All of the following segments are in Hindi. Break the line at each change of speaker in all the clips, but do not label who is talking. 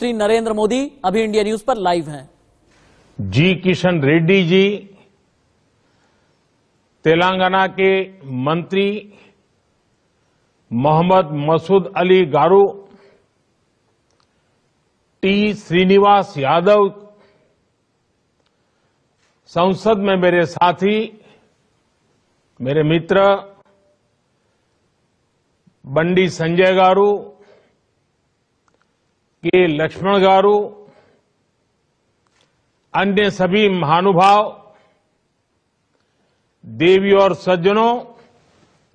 प्रधानमंत्री नरेंद्र मोदी अभी इंडिया न्यूज़ पर लाइव हैं।
जी किशन रेड्डी जी, तेलंगाना के मंत्री मोहम्मद मसूद अली गारू, टी श्रीनिवास यादव, संसद में मेरे साथी, मेरे मित्र, बंडी संजय गारू के लक्ष्मण गारू, अन्य सभी महानुभाव, देवी और सज्जनों,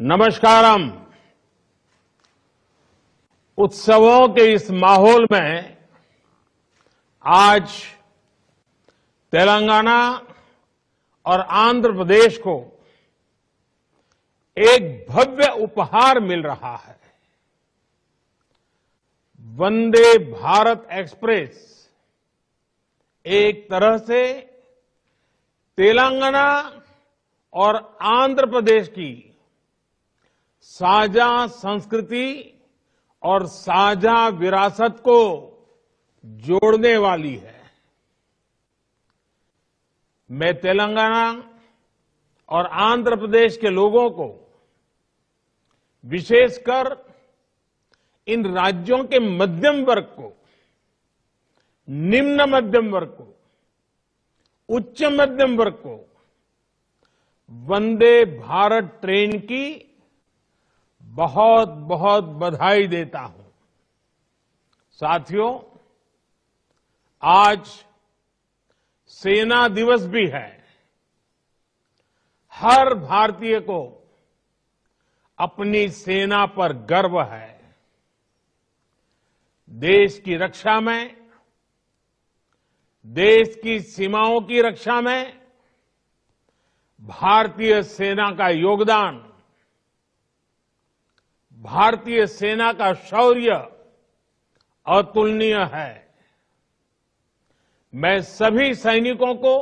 नमस्कारम। उत्सवों के इस माहौल में आज तेलंगाना और आंध्र प्रदेश को एक भव्य उपहार मिल रहा है। वंदे भारत एक्सप्रेस। एक तरह से तेलंगाना और आंध्र प्रदेश की साझा संस्कृति और साझा विरासत को जोड़ने वाली है। मैं तेलंगाना और आंध्र प्रदेश के लोगों को विशेषकर इन राज्यों के मध्यम वर्ग को, निम्न मध्यम वर्ग को, उच्च मध्यम वर्ग को, वंदे भारत ट्रेन की बहुत बहुत बधाई देता हूँ। साथियों, आज सेना दिवस भी है। हर भारतीय को अपनी सेना पर गर्व है। देश की रक्षा में, देश की सीमाओं की रक्षा में, भारतीय सेना का योगदान, भारतीय सेना का शौर्य अतुलनीय है। मैं सभी सैनिकों को,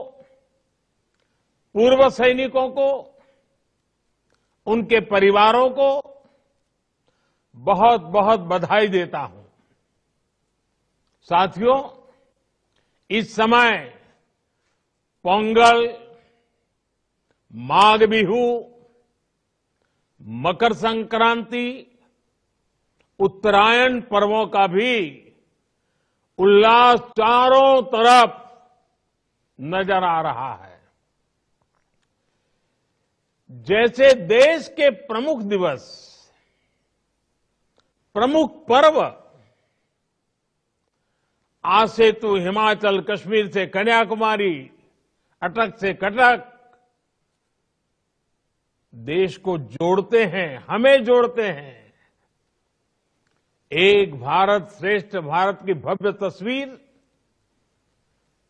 पूर्व सैनिकों को, उनके परिवारों को बहुत बहुत बधाई देता हूँ। साथियों, इस समय पोंगल माघ बिहू मकर संक्रांति उत्तरायण पर्वों का भी उल्लास चारों तरफ़ नज़र आ रहा है। जैसे देश के प्रमुख दिवस, प्रमुख पर्व तो हिमाचल कश्मीर से कन्याकुमारी, अटक से कटक। देश को जोड़ते हैं, हमें जोड़ते हैं। एक भारत श्रेष्ठ भारत की भव्य तस्वीर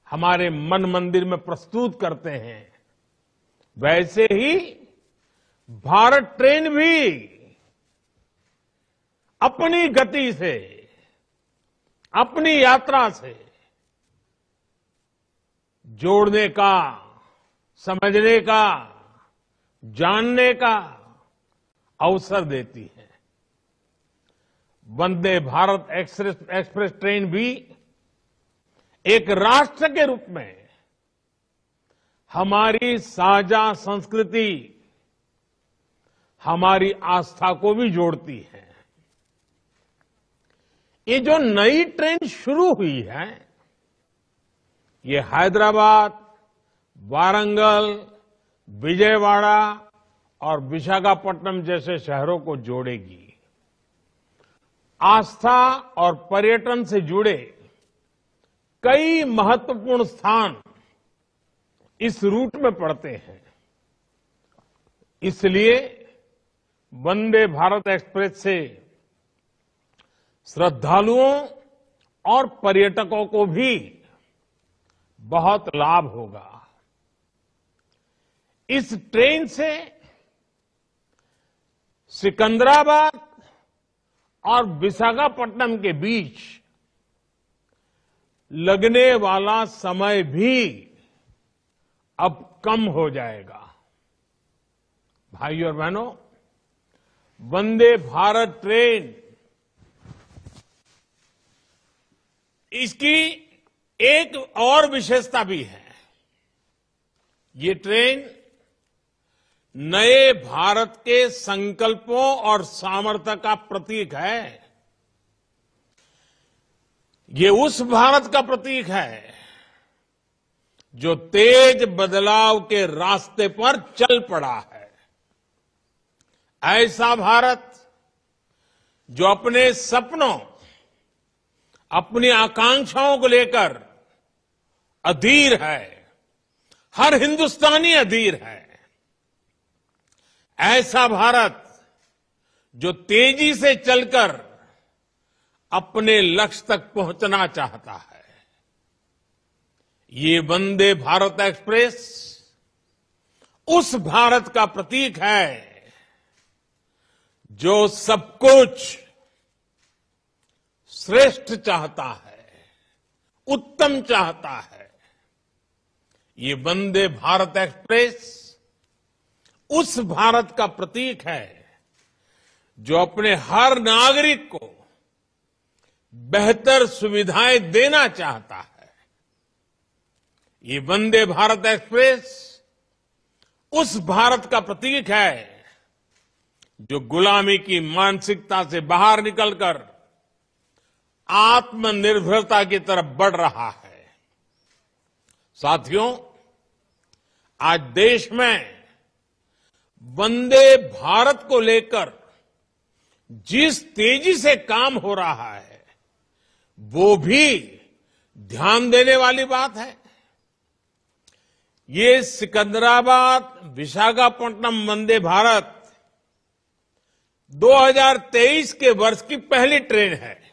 हमारे मन मंदिर में प्रस्तुत करते हैं। वैसे ही भारत ट्रेन भी अपनी गति से अपनी यात्रा से जोड़ने का, समझने का, जानने का अवसर देती है। वंदे भारत एक्सप्रेस ट्रेन भी एक राष्ट्र के रूप में हमारी साझा संस्कृति, हमारी आस्था को भी जोड़ती है। ये जो नई ट्रेन शुरू हुई है, ये हैदराबाद, वारंगल, विजयवाड़ा और विशाखापट्टनम जैसे शहरों को जोड़ेगी। आस्था और पर्यटन से जुड़े कई महत्वपूर्ण स्थान इस रूट में पड़ते हैं। इसलिए वंदे भारत एक्सप्रेस से श्रद्धालुओं और पर्यटकों को भी बहुत लाभ होगा। इस ट्रेन से सिकंदराबाद और विशाखापट्टनम के बीच लगने वाला समय भी अब कम हो जाएगा। भाई और बहनों, वंदे भारत ट्रेन इसकी एक और विशेषता भी है। ये ट्रेन नए भारत के संकल्पों और सामर्थ्य का प्रतीक है। ये उस भारत का प्रतीक है जो तेज बदलाव के रास्ते पर चल पड़ा है। ऐसा भारत जो अपने सपनों अपनी आकांक्षाओं को लेकर अधीर है। हर हिंदुस्तानी अधीर है। ऐसा भारत जो तेज़ी से चलकर अपने लक्ष्य तक पहुँचना चाहता है। ये वंदे भारत एक्सप्रेस उस भारत का प्रतीक है जो सब कुछ श्रेष्ठ चाहता है, उत्तम चाहता है। ये वंदे भारत एक्सप्रेस उस भारत का प्रतीक है जो अपने हर नागरिक को बेहतर सुविधाएँ देना चाहता है। ये वंदे भारत एक्सप्रेस उस भारत का प्रतीक है जो गुलामी की मानसिकता से बाहर निकलकर आत्मनिर्भरता की तरफ़ बढ़ रहा है। साथियों, आज देश में वंदे भारत को लेकर जिस तेज़ी से काम हो रहा है, वो भी ध्यान देने वाली बात है। ये सिकंदराबाद विशाखापट्टनम वंदे भारत 2023 के वर्ष की पहली ट्रेन है।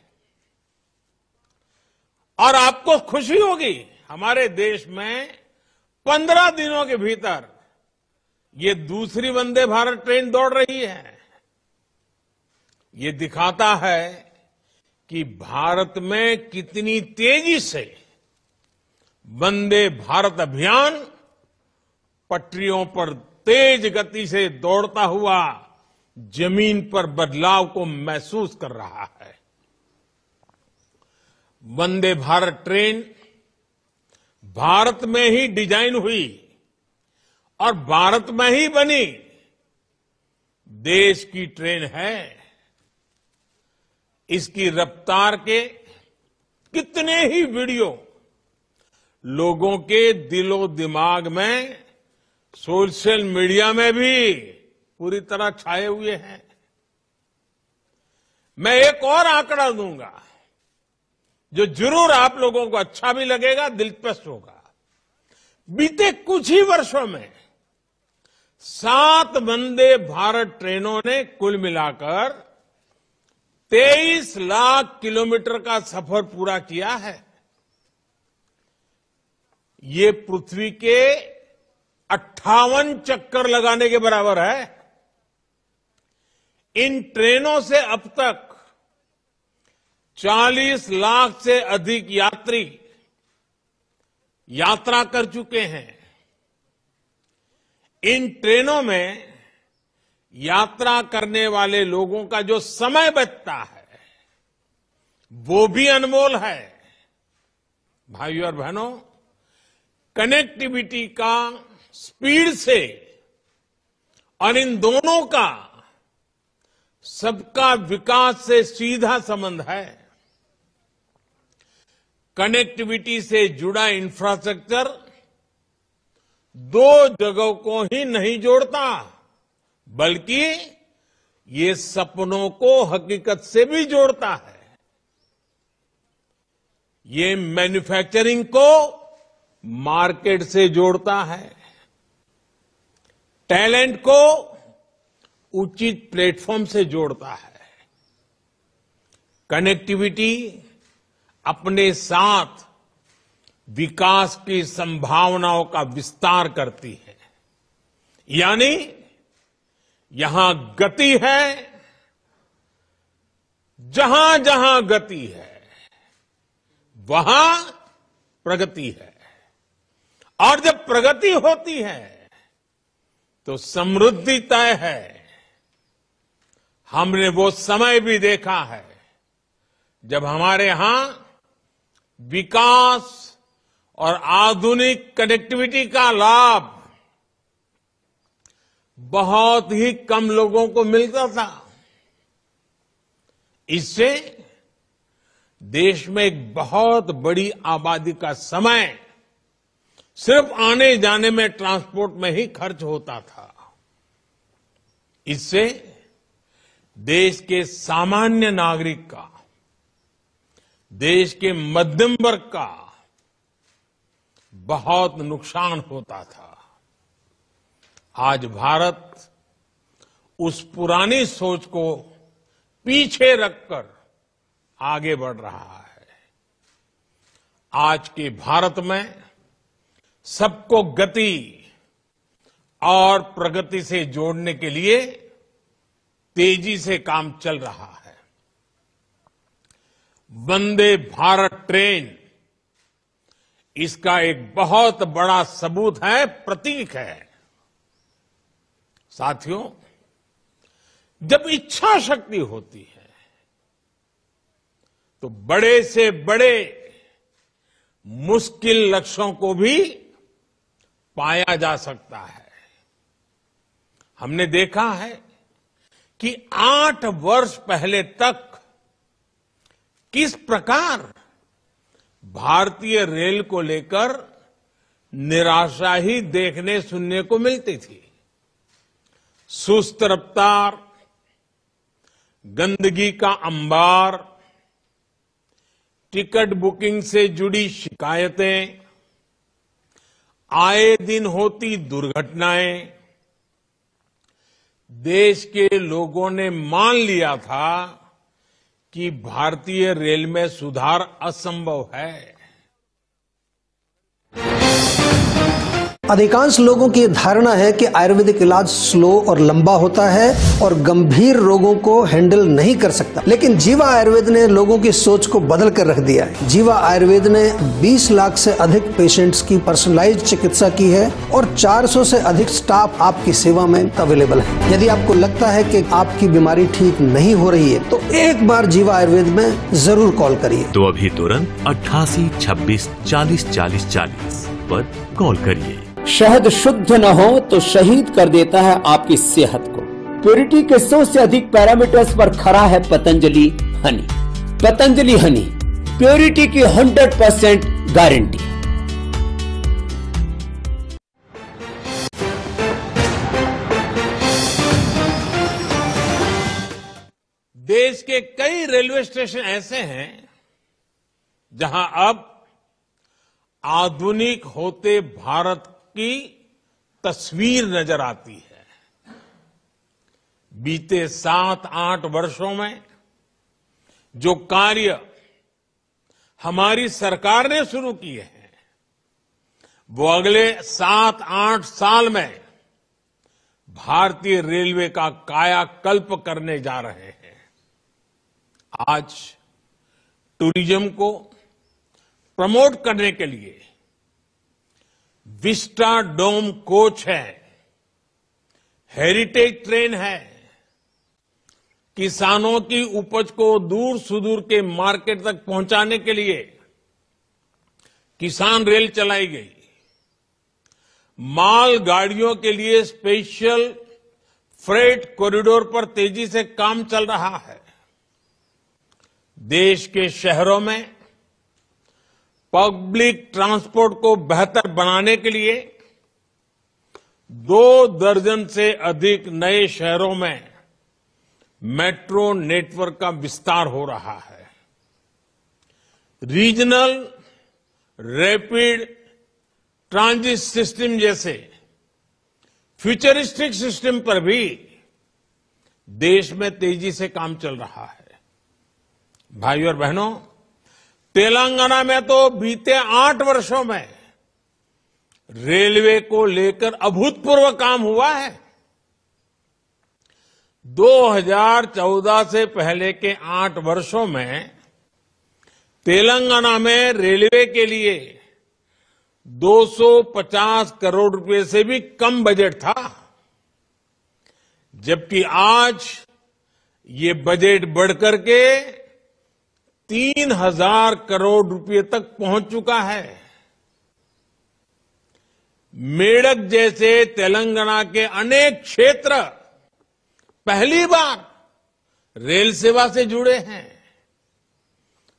और आपको खुशी होगी। हमारे देश में 15 दिनों के भीतर ये दूसरी वंदे भारत ट्रेन दौड़ रही है। ये दिखाता है कि भारत में कितनी तेज़ी से वंदे भारत अभियान पटरियों पर तेज गति से दौड़ता हुआ ज़मीन पर बदलाव को महसूस कर रहा है। वंदे भारत ट्रेन भारत में ही डिज़ाइन हुई और भारत में ही बनी। देश की ट्रेन है। इसकी रफ्तार के कितने ही वीडियो लोगों के दिलो दिमाग में, सोशल मीडिया में भी पूरी तरह छाए हुए हैं। मैं एक और आंकड़ा दूँगा। जो ज़रूर आप लोगों को अच्छा भी लगेगा, दिलचस्प होगा। बीते कुछ ही वर्षों में सात वंदे भारत ट्रेनों ने कुल मिलाकर 23 लाख किलोमीटर का सफ़र पूरा किया है। ये पृथ्वी के अट्ठावन चक्कर लगाने के बराबर है। इन ट्रेनों से अब तक 40 लाख से अधिक यात्री यात्रा कर चुके हैं। इन ट्रेनों में यात्रा करने वाले लोगों का जो समय बचता है, वो भी अनमोल है। भाइयों और बहनों कनेक्टिविटी का स्पीड से और इन दोनों का सबका विकास से सीधा संबंध है। कनेक्टिविटी से जुड़ा इंफ्रास्ट्रक्चर दो जगहों को ही नहीं जोड़ता, बल्कि ये सपनों को हकीकत से भी जोड़ता है। ये मैन्युफैक्चरिंग को मार्केट से जोड़ता है। टैलेंट को उचित प्लेटफॉर्म से जोड़ता है। कनेक्टिविटी अपने साथ विकास की संभावनाओं का विस्तार करती है। यानी यहाँ गति है जहाँ जहाँ गति है, वहाँ प्रगति है। और जब प्रगति होती है तो समृद्धि तय है। हमने वो समय भी देखा है, जब हमारे यहाँ विकास और आधुनिक कनेक्टिविटी का लाभ बहुत ही कम लोगों को मिलता था। इससे देश में एक बहुत बड़ी आबादी का समय सिर्फ़ आने जाने में ट्रांसपोर्ट में ही खर्च होता था। इससे देश के सामान्य नागरिक का देश के मध्यम वर्ग का बहुत नुकसान होता था। आज भारत उस पुरानी सोच को पीछे रखकर आगे बढ़ रहा है। आज के भारत में सबको गति और प्रगति से जोड़ने के लिए तेज़ी से काम चल रहा है। वंदे भारत ट्रेन। इसका एक बहुत बड़ा सबूत है, प्रतीक है। साथियों, जब इच्छा शक्ति होती है तो बड़े से बड़े मुश्किल लक्ष्यों को भी पाया जा सकता है। हमने देखा है कि आठ वर्ष पहले तक किस प्रकार भारतीय रेल को लेकर निराशा ही देखने सुनने को मिलती थी? सुस्त रफ्तार, गंदगी का अंबार, टिकट बुकिंग से जुड़ी शिकायतें, आए दिन होती दुर्घटनाएँ, देश के लोगों ने मान लिया था कि भारतीय रेल में सुधार असंभव है।
अधिकांश लोगों की धारणा है कि आयुर्वेदिक इलाज स्लो और लंबा होता है और गंभीर रोगों को हैंडल नहीं कर सकता। लेकिन जीवा आयुर्वेद ने लोगों की सोच को बदल कर रख दिया है। जीवा आयुर्वेद ने 20 लाख से अधिक पेशेंट्स की पर्सनलाइज चिकित्सा की है और 400 से अधिक स्टाफ आपकी सेवा में अवेलेबल है। यदि आपको लगता है की आपकी बीमारी ठीक नहीं हो रही है तो एक बार जीवा आयुर्वेद में ज़रूर कॉल करिए।
तो अभी तुरंत अट्ठासी छब्बीस चालीस चालीस चालीस पर कॉल करिए।
शहद शुद्ध न हो तो शहीद कर देता है आपकी सेहत को। प्योरिटी के सौ से अधिक पैरामीटर्स पर खरा है Patanjali honey. Patanjali honey purity की 100 परसेंट गारंटी
देश के कई रेलवे स्टेशन ऐसे हैं, जहाँ अब आधुनिक होते भारत की तस्वीर नज़र आती है। बीते सात, आठ वर्षों में जो कार्य हमारी सरकार ने शुरू किए हैं, वो अगले सात, आठ साल में भारतीय रेलवे का कायाकल्प करने जा रहे हैं। आज टूरिज़्म को प्रमोट करने के लिए विस्टा डोम कोच है, हेरिटेज ट्रेन है। किसानों की उपज को दूर सुदूर के मार्केट तक पहुँचाने के लिए किसान रेल चलाई गई। माल गाड़ियों के लिए स्पेशल फ्रेट कॉरिडोर पर तेज़ी से काम चल रहा है। देश के शहरों में पब्लिक ट्रांसपोर्ट को बेहतर बनाने के लिए दो दर्जन से अधिक नए शहरों में मेट्रो नेटवर्क का विस्तार हो रहा है। रीजनल रैपिड ट्रांजिट सिस्टम जैसे फ्यूचरिस्टिक सिस्टम पर भी देश में तेज़ी से काम चल रहा है। भाइयों और बहनों तेलंगाना में तो बीते आठ वर्षों में रेलवे को लेकर अभूतपूर्व काम हुआ है। 2014 से पहले के आठ वर्षों में तेलंगाना में रेलवे के लिए 250 करोड़ रुपए से भी कम बजट था, जबकि आज ये बजट बढ़कर के तीन हज़ार करोड़ रुपए तक पहुँच चुका है। मेडक जैसे तेलंगाना के अनेक क्षेत्र पहली बार रेल सेवा से जुड़े हैं।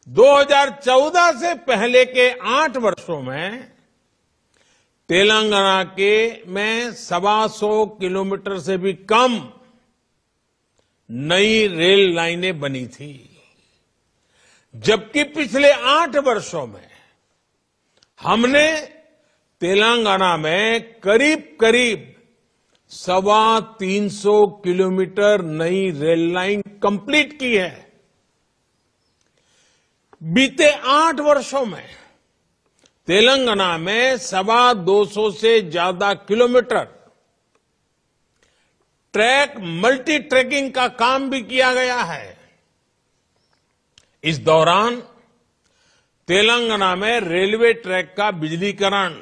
2014 से पहले के आठ वर्षों में तेलंगाना के में सवा सौ किलोमीटर से भी कम नई रेल लाइनें बनी थी। जबकि पिछले आठ वर्षों में हमने तेलंगाना में करीब करीब सवा तीन सौ किलोमीटर नई रेल लाइन कंप्लीट की है। बीते आठ वर्षों में तेलंगाना में सवा दो सौ से ज़्यादा किलोमीटर ट्रैक, मल्टी ट्रैकिंग का काम भी किया गया है। इस दौरान तेलंगाना में रेलवे ट्रैक का बिजलीकरण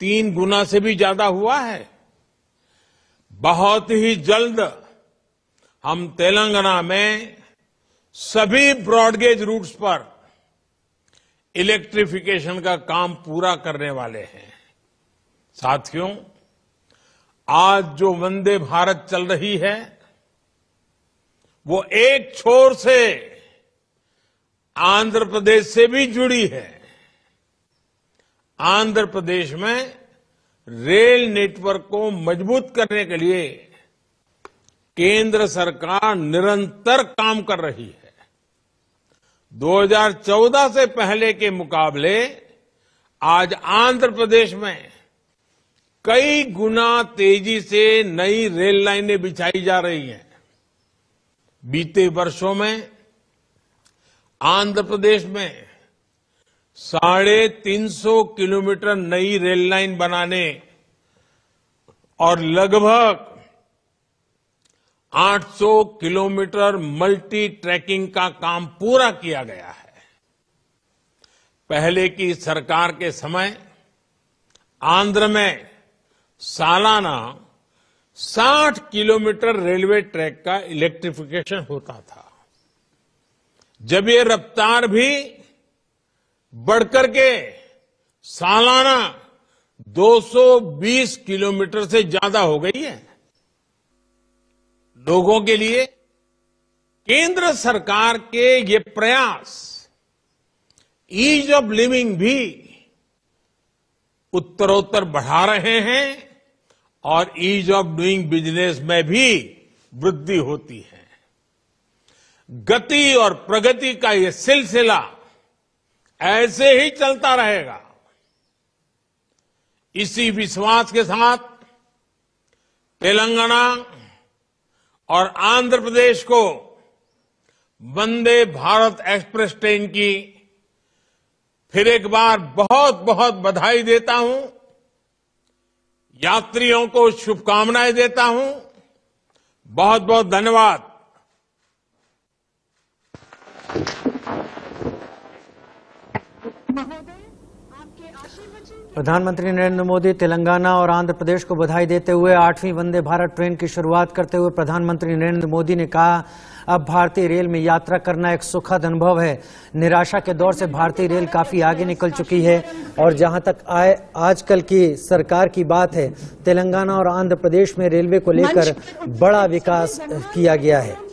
तीन गुना से भी ज़्यादा हुआ है। बहुत ही जल्द हम तेलंगाना में सभी ब्रॉडगेज रूट्स पर इलेक्ट्रिफिकेशन का काम पूरा करने वाले हैं। साथियों, आज जो वंदे भारत चल रही है, वो एक छोर से आंध्र प्रदेश से भी जुड़ी है। आंध्र प्रदेश में रेल नेटवर्क को मज़बूत करने के लिए केंद्र सरकार निरंतर काम कर रही है। 2014 से पहले के मुकाबले आज आंध्र प्रदेश में कई गुना तेज़ी से नई रेल लाइनें बिछाई जा रही हैं। बीते वर्षों में आंध्र प्रदेश में साढ़े तीन सौ किलोमीटर नई रेल लाइन बनाने और लगभग 800 किलोमीटर मल्टी ट्रैकिंग का काम पूरा किया गया है। पहले की सरकार के समय आंध्र में सालाना 60 किलोमीटर रेलवे ट्रैक का इलेक्ट्रिफिकेशन होता था। जब ये रफ्तार भी बढ़कर के सालाना 220 किलोमीटर से ज़्यादा हो गई है, लोगों के लिए केंद्र सरकार के ये प्रयास ईज ऑफ़ लिविंग भी उत्तरोत्तर बढ़ा रहे हैं और ईज ऑफ़ डूइंग बिज़नेस में भी वृद्धि होती है। गति और प्रगति का ये सिलसिला ऐसे ही चलता रहेगा। इसी विश्वास के साथ तेलंगाना और आंध्र प्रदेश को वंदे भारत एक्सप्रेस ट्रेन की फिर एक बार बहुत बहुत बधाई देता हूँ, यात्रियों को शुभकामनाएँ देता हूँ। बहुत बहुत धन्यवाद।
प्रधानमंत्री नरेंद्र मोदी तेलंगाना और आंध्र प्रदेश को बधाई देते हुए आठवीं वंदे भारत ट्रेन की शुरुआत करते हुए प्रधानमंत्री नरेंद्र मोदी ने कहा अब भारतीय रेल में यात्रा करना एक सुखद अनुभव है। निराशा के दौर से भारतीय रेल काफ़ी आगे निकल चुकी है और जहाँ तक आए आजकल की सरकार की बात है तेलंगाना और आंध्र प्रदेश में रेलवे को लेकर बड़ा विकास किया गया है।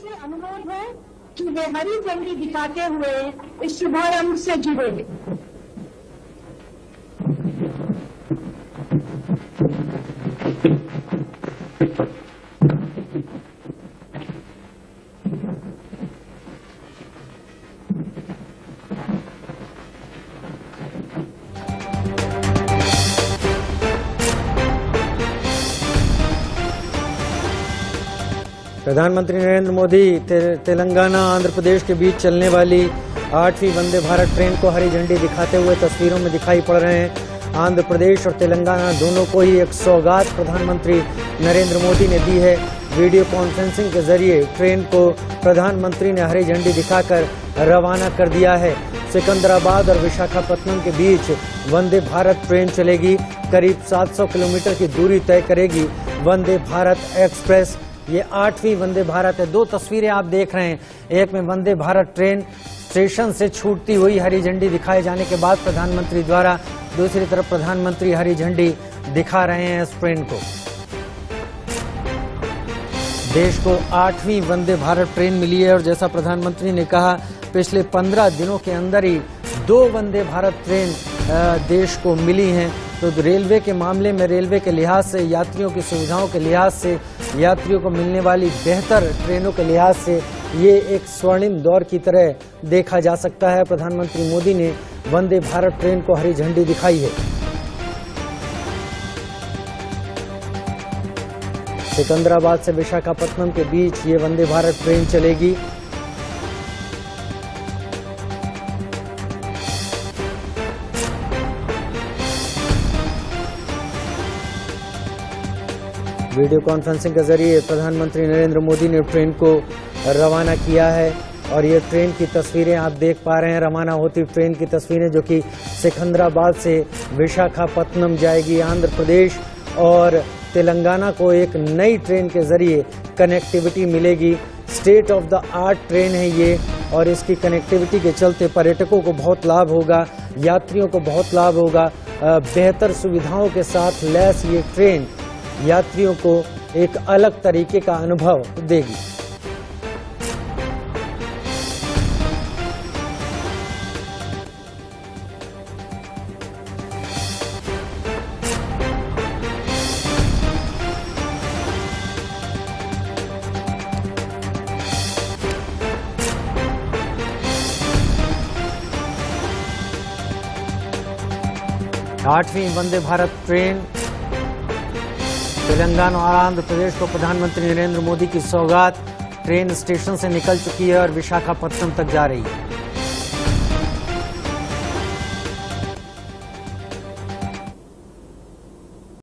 कि वे हरी झंडी दिखाते हुए इस शुभारंभ से जुड़े।
प्रधानमंत्री नरेंद्र मोदी ते, तेलंगाना आंध्र प्रदेश के बीच चलने वाली आठवीं वंदे भारत ट्रेन को हरी झंडी दिखाते हुए तस्वीरों में दिखाई पड़ रहे हैं। आंध्र प्रदेश और तेलंगाना दोनों को ही एक सौगात प्रधानमंत्री नरेंद्र मोदी ने दी है। वीडियो कॉन्फ्रेंसिंग के ज़रिए ट्रेन को प्रधानमंत्री ने हरी झंडी दिखाकर रवाना कर दिया है। सिकंदराबाद और विशाखापट्टनम के बीच वंदे भारत ट्रेन चलेगी। करीब 700 किलोमीटर की दूरी तय करेगी वंदे भारत एक्सप्रेस। ये आठवीं वंदे भारत है। दो तस्वीरें आप देख रहे हैं। एक में वंदे भारत ट्रेन स्टेशन से छूटती हुई हरी झंडी दिखाए जाने के बाद प्रधानमंत्री द्वारा दूसरी तरफ़ प्रधानमंत्री हरी झंडी दिखा रहे हैं इस ट्रेन को। देश को आठवीं वंदे भारत ट्रेन मिली है और जैसा प्रधानमंत्री ने कहा, पिछले पंद्रह दिनों के अंदर ही दो वंदे भारत ट्रेन देश को मिली हैं। तो रेलवे के मामले में रेलवे के लिहाज से, यात्रियों की सुविधाओं के लिहाज से, यात्रियों को मिलने वाली बेहतर ट्रेनों के लिहाज से ये एक स्वर्णिम दौर की तरह देखा जा सकता है। प्रधानमंत्री मोदी ने वंदे भारत ट्रेन को हरी झंडी दिखाई है। सिकंदराबाद से विशाखापट्टनम के बीच ये वंदे भारत ट्रेन चलेगी। वीडियो कॉन्फ्रेंसिंग के ज़रिए प्रधानमंत्री नरेंद्र मोदी ने ट्रेन को रवाना किया है और ये ट्रेन की तस्वीरें आप देख पा रहे हैं। रवाना होती ट्रेन की तस्वीरें जो कि सिकंदराबाद से विशाखापट्टनम जाएगी आंध्र प्रदेश और तेलंगाना को एक नई ट्रेन के ज़रिए कनेक्टिविटी मिलेगी। State of the art train है ये और इसकी कनेक्टिविटी के चलते पर्यटकों को बहुत लाभ होगा, यात्रियों को बहुत लाभ होगा। बेहतर सुविधाओं के साथ लैस ये ट्रेन यात्रियों को एक अलग तरीके का अनुभव देगी। आठवीं वंदे भारत ट्रेन तेलंगाना और आंध्र प्रदेश को प्रधानमंत्री नरेंद्र मोदी की सौगात ट्रेन स्टेशन से निकल चुकी है और विशाखापट्टनम तक जा रही है।